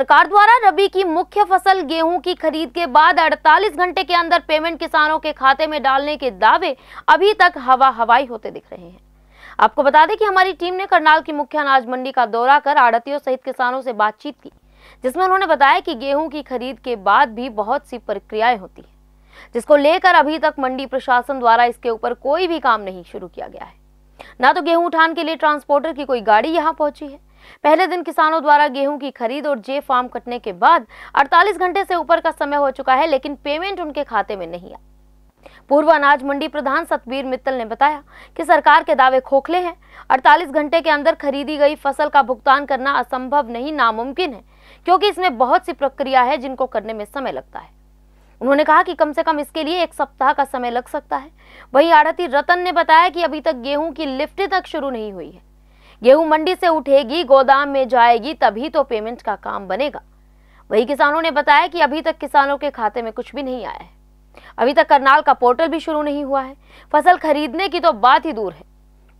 सरकार द्वारा रबी की मुख्य फ़सल गेहूँ की खरीद के बाद 48 घंटे के अंदर पेमेंट किसानों के खाते में डालने के दावे अभी तक हवा हवाई होते दिख रहे हैं। आपको बता दें कि हमारी टीम ने करनाल की मुख्य अनाज मंडी का दौरा कर आड़तियों सहित किसानों से बातचीत की, जिसमें उन्होंने बताया कि गेहूँ की खरीद के बाद भी बहुत सी प्रक्रियाएँ होती हैं, जिसको लेकर अभी तक मंडी प्रशासन द्वारा इसके ऊपर कोई भी काम नहीं शुरू किया गया है। ना तो गेहूँ उठान के लिए ट्रांसपोर्टर की कोई गाड़ी यहाँ पहुँची है पहले दिन किसानों द्वारा गेहूँ की खरीद और जे फार्म कटने के बाद 48 घंटे से ऊपर का समय हो चुका है, लेकिन पेमेंट उनके खाते में नहीं आई पूर्व अनाज मंडी प्रधान सतबीर मित्तल ने बताया कि सरकार के दावे खोखले हैं। 48 घंटे के अंदर खरीदी गई फ़सल का भुगतान करना असंभव नहीं, नामुमकिन है, क्योंकि इसमें बहुत सी प्रक्रिया है जिनको करने में समय लगता है। उन्होंने कहा कि कम से कम इसके लिए एक सप्ताह का समय लग सकता है। वहीं आड़ती रतन ने बताया कि अभी तक गेहूँ की लिफ्ट तक शुरू नहीं हुई है। गेहूँ मंडी से उठेगी, गोदाम में जाएगी, तभी तो पेमेंट का काम बनेगा। वही किसानों ने बताया कि अभी तक किसानों के खाते में कुछ भी नहीं आया है। अभी तक करनाल का पोर्टल भी शुरू नहीं हुआ है। फ़सल खरीदने की तो बात ही दूर है।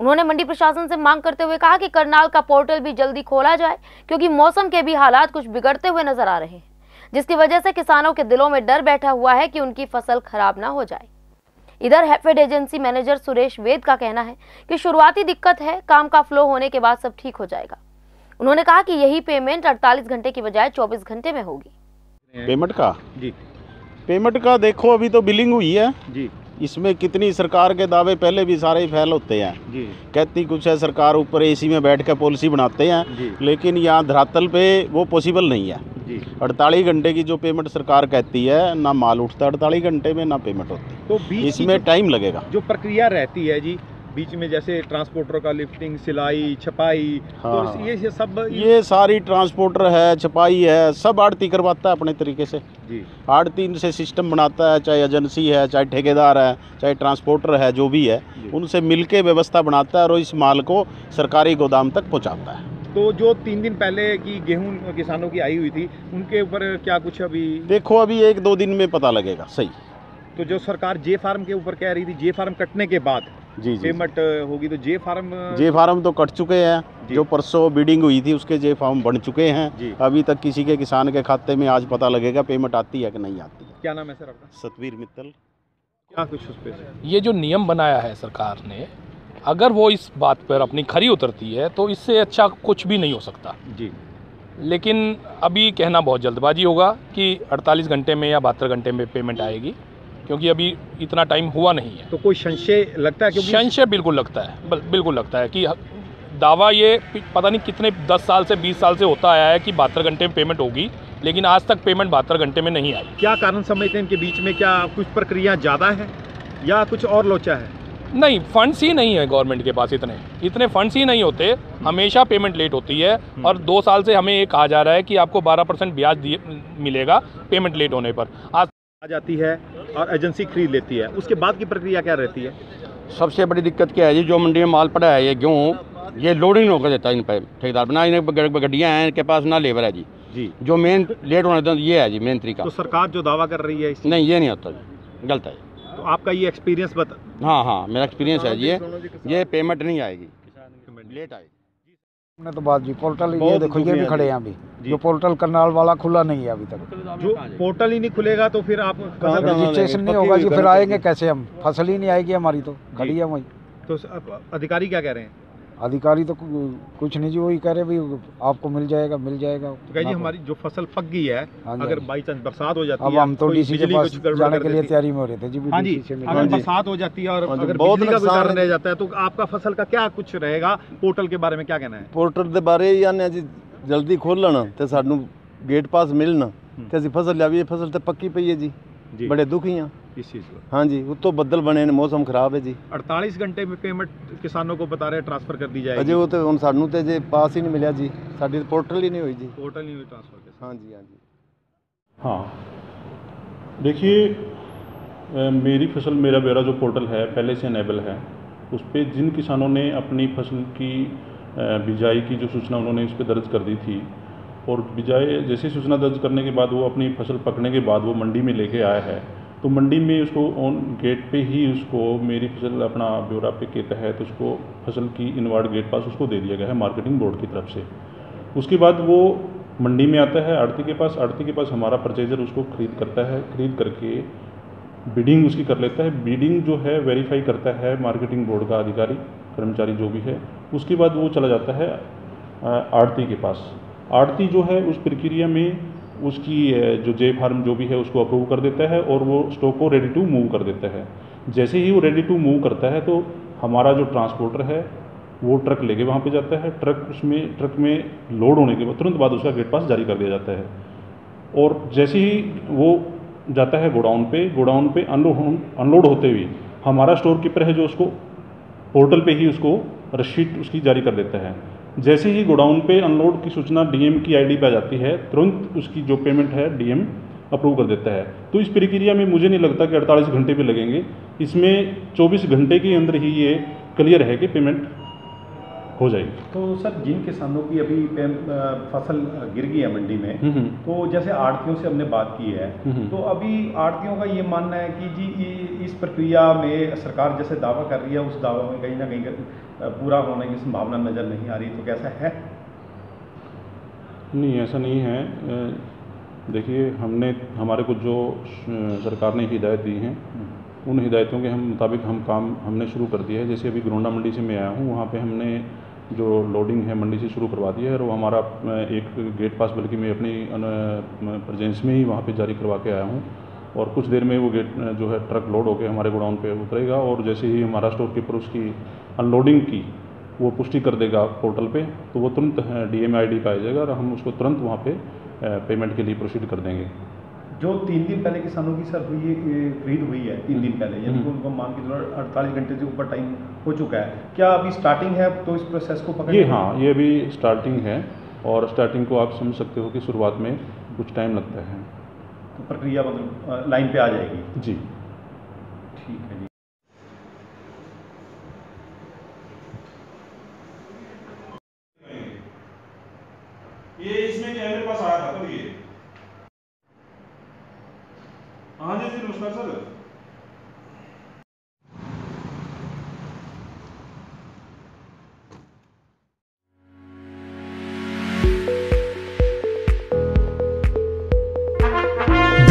उन्होंने मंडी प्रशासन से मांग करते हुए कहा कि करनाल का पोर्टल भी जल्दी खोला जाए, क्योंकि मौसम के भी हालात कुछ बिगड़ते हुए नज़र आ रहे हैं, जिसकी वजह से किसानों के दिलों में डर बैठा हुआ है कि उनकी फ़सल खराब ना हो जाए। इधर हैफेड एजेंसी मैनेजर सुरेश वेद का कहना है कि शुरुआती दिक्कत है काम का फ्लो होने के बाद सब ठीक हो जाएगा। उन्होंने कहा कि यही पेमेंट 48 घंटे की बजाय 24 घंटे में होगी। पेमेंट का? जी। पेमेंट का देखो अभी तो बिलिंग हुई है। जी। इसमें कितनी सरकार के दावे पहले भी सारे ही फैल होते हैं। जी। कहती कुछ है सरकार ऊपर एसी में बैठ कर पॉलिसी बनाते हैं। लेकिन यहाँ धरातल पे वो पॉसिबल नहीं है। अड़तालीस घंटे की जो पेमेंट सरकार कहती है ना माल उठता अड़तालीस घंटे में ना पेमेंट होती। तो बीच इसमें टाइम लगेगा। जो प्रक्रिया रहती है जी बीच में जैसे ट्रांसपोर्टर का लिफ्टिंग सिलाई छपाई हाँ। तो ये ये सब ये सारी ट्रांसपोर्टर है छपाई है सब आड़ती करवाता है अपने तरीके से। जी। आड़ती से सिस्टम बनाता है चाहे एजेंसी है चाहे ठेकेदार है चाहे ट्रांसपोर्टर है जो भी है उनसे मिलके व्यवस्था बनाता है और इस माल को सरकारी गोदाम तक पहुँचाता है। तो जो तीन दिन पहले की गेहूँ किसानों की आई हुई थी उनके ऊपर क्या कुछ अभी देखो अभी एक दो दिन में पता लगेगा सही। तो जो सरकार जे फार्म के ऊपर कह रही थी जे फार्म कटने के बाद जी जी पेमेंट होगी तो जे फार्म जे फार्म तो कट चुके हैं। जो। परसों बीडिंग हुई थी उसके जे फार्म बन चुके हैं। जी। अभी तक किसी के किसान के खाते में आज पता लगेगा पेमेंट आती है कि नहीं आती है। क्या नाम है सर आपका? सतवीर मित्तल। क्या कुछ उस पर ये जो नियम बनाया है सरकार ने अगर वो इस बात पर अपनी खरी उतरती है तो इससे अच्छा कुछ भी नहीं हो सकता। जी। लेकिन अभी कहना बहुत जल्दबाजी होगा कि 48 घंटे में या बहत्तर घंटे में पेमेंट आएगी। क्योंकि अभी इतना टाइम हुआ नहीं है। तो कोई संशय लगता है क्योंकि संशय बिल्कुल लगता है बिल्कुल लगता है कि दावा ये पता नहीं कितने दस साल से बीस साल से होता आया है कि बहत्तर घंटे में पेमेंट होगी लेकिन आज तक पेमेंट बहत्तर घंटे में नहीं आई। क्या कारण समझते हैं इनके बीच में? क्या कुछ प्रक्रिया ज़्यादा है या कुछ और लोचा है? नहीं फंड्स ही नहीं है गवर्नमेंट के पास इतने। इतने फंड्स ही नहीं होते हमेशा पेमेंट लेट होती है और दो साल से हमें ये कहा जा रहा है कि आपको 12 परसेंट ब्याज मिलेगा पेमेंट लेट होने पर। आज आ जाती है और एजेंसी खरीद लेती है। उसके बाद की प्रक्रिया क्या रहती है? सबसे बड़ी दिक्कत क्या है जी जो मंडी में माल पड़ा है ये गेहूँ ये लोडिंग होकर देता है इन पर ठेकेदार बना इन गड्डियाँ हैं इनके पास ना लेबर है जी। जी। जो मेन लेट होने देता ये है जी मेन तरीका। तो सरकार जो दावा कर रही है इस नहीं ये नहीं होता जी गलत है। तो आपका ये एक्सपीरियंस बता हाँ हाँ मेरा एक्सपीरियंस है जी ये ये पेमेंट नहीं आएगी। लेट आएगी। ने तो बात जी पोर्टल ये देखो ये भी खड़े। हैं अभी। जो। पोर्टल करनाल वाला खुला नहीं है अभी तक। जो पोर्टल ही नहीं खुलेगा तो फिर आप रजिस्ट्रेशन नहीं होगा जी फिर आएँगे कैसे हम? फ़सल ही नहीं आएगी हमारी तो खड़ी है वही। तो अधिकारी क्या कह रहे हैं? अधिकारी तो कु- कुछ नहीं जी वही कह रहे भी आपको मिल जाएगा मिल जाएगा तो कह जी ना- हमारी जो फसल पक गई है हाँ जी, अगर हाँ जी। बाई चांस बरसात हो जाती अब है हम तो कोई डीसी के बिजली पास कुछ गड़बड़ जाने कर के लिए देती है। तैयारी में हो रहे थे जी भी हाँ जी DC से मिले। अगर बरसात हो जाती है और हाँ जी, अगर बहुत बिजली का कोई नुकसान कारण है। रह जाता है तो आपका फसल का क्या कुछ रहेगा पोर्टल के बारे में क्या कहना है ਪੋਰਟਲ ਦੇ ਬਾਰੇ ਇਹ ਆਨੇ ਜੀ ਜਲਦੀ ਖੋਲਣ ਤੇ ਸਾਨੂੰ ਗੇਟ ਪਾਸ ਮਿਲਣ ਤੇ ਅਸੀਂ ਫਸਲ ਲਿਆਵੀਏ ਫਸਲ ਤੇ ਪੱਕੀ ਪਈ ਹੈ ਜੀ बड़े दुखी हैं। इस चीज़ पर हाँ जी वो बदल बने ने मौसम खराब है जी। 48 घंटे में पेमेंट किसानों को बता रहे ट्रांसफ़र कर दी जाए अजय वो तो हम सानू तो जे पास ही नहीं मिले जी। साड़ी पोर्टल तो ही नहीं हुई जी। पोर्टल नहीं हुई ट्रांसफ़र के हाँ जी हाँ जी। हाँ। देखिए मेरी फ़सल मेरा बेरा जो पोर्टल है पहले से अनेबल है उस पर जिन किसानों ने अपनी फ़सल की बिजाई की जो सूचना उन्होंने उस पर दर्ज कर दी थी और बिजाई जैसे सूचना दर्ज करने के बाद वो अपनी फ़सल पकने के बाद वो मंडी में लेके आया है तो मंडी में उसको ऑन गेट पे ही उसको मेरी फ़सल अपना ब्यौरा पे के तहत उसको फ़सल की इनवार्ड गेट पास उसको दे दिया गया है मार्केटिंग बोर्ड की तरफ़ से। उसके बाद वो मंडी में आता है आड़ती के पास आड़ती के पास हमारा परचेजर उसको खरीद करता है, खरीद करके बिडिंग उसकी कर लेता है। बिडिंग जो है वेरीफाई करता है मार्केटिंग बोर्ड का अधिकारी, कर्मचारी जो भी है, उसके बाद वो चला जाता है आड़ती के पास। आड़ती जो है उस प्रक्रिया में उसकी जो जे फार्म जो भी है उसको अप्रूव कर देता है और वो स्टॉक को रेडी टू मूव कर देता है। जैसे ही वो रेडी टू मूव करता है तो हमारा जो ट्रांसपोर्टर है, वो ट्रक लेके वहाँ पे जाता है। ट्रक उसमें ट्रक में लोड होने के बाद, तुरंत बाद उसका गेट पास जारी कर दिया जाता है। और जैसे ही वो जाता है गोडाउन पे गोडाउन पे अनलोड अनलोड होते हुए हमारा स्टोर कीपर है जो उसको पोर्टल पे ही उसको रसीद उसकी जारी कर देता है। जैसे ही गोडाउन पे अनलोड की सूचना डीएम की आईडी पे आ जाती है, तुरंत उसकी जो पेमेंट है, डीएम अप्रूव कर देता है। तो इस प्रक्रिया में मुझे नहीं लगता कि 48 घंटे भी लगेंगे। इसमें 24 घंटे के अंदर ही ये क्लियर है कि पेमेंट हो जाएगी। तो सर जिन किसानों की अभी फ़सल गिर गई है मंडी में हम्म, हम्म। तो जैसे आड़तियों से हमने बात की है हम्म। तो अभी आड़तियों का ये मानना है कि जी इस प्रक्रिया में सरकार जैसे दावा कर रही है उस दावा में कहीं ना कहीं पूरा होने की संभावना नज़र नहीं आ रही तो कैसा है? नहीं ऐसा नहीं है। देखिए हमने हमारे को जो सरकार ने हिदायत दी हैं उन हिदायतों के हम मुताबिक हम काम हमने शुरू कर दिया है। जैसे अभी गोंडा मंडी से मैं आया हूँ वहाँ पे हमने जो लोडिंग है, मंडी से शुरू करवा दिया है और वो हमारा एक गेट पास बल्कि मैं अपनी प्रेजेंस में ही वहाँ पे जारी करवा के आया हूँ। और कुछ देर में वो गेट जो है ट्रक लोड होकर हमारे गोडाउन पे उतरेगा और जैसे ही हमारा स्टोर कीपर उसकी अनलोडिंग की, वो पुष्टि कर देगा पोर्टल पे तो वो तुरंत डी एम आई डी पे आ जाएगा और हम उसको तुरंत वहाँ पे पेमेंट के लिए प्रोसीड कर देंगे। जो तीन दिन पहले किसानों की सर हुई खरीद हुई है तीन दिन पहले यानी कि हम्म। उनको मान के चलो अड़तालीस घंटे से ऊपर टाइम हो चुका है। क्या अभी स्टार्टिंग है तो इस प्रोसेस को पकड़ ये हाँ ये अभी स्टार्टिंग है और स्टार्टिंग को आप समझ सकते हो कि शुरुआत में कुछ टाइम लगता है। तो प्रक्रिया मतलब लाइन पे आ जाएगी? जी। ठीक है जी। ये इसमें क्या मेरे पास आया था तो ये। हाँ जी